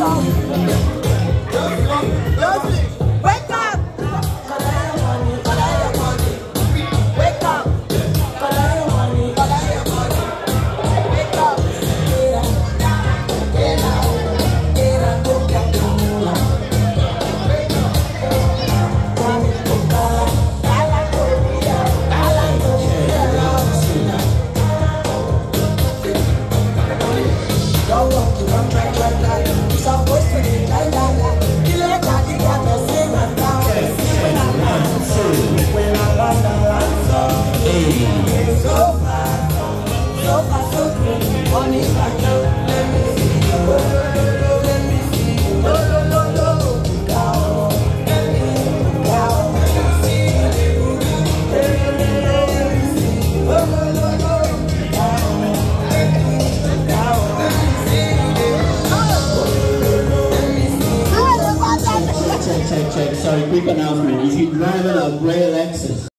Let's go. Let's go. check, check, check. Sorry, quick announcement. If you're driving a gray Lexus,